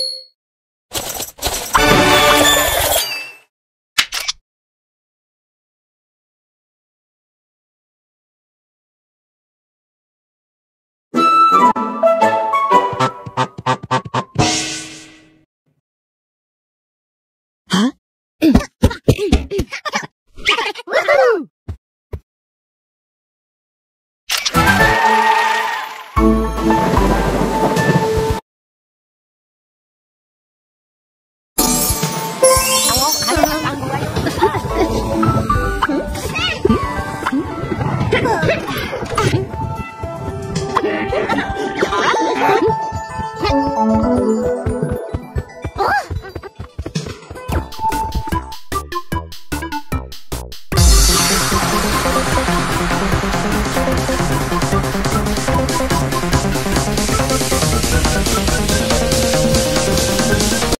え?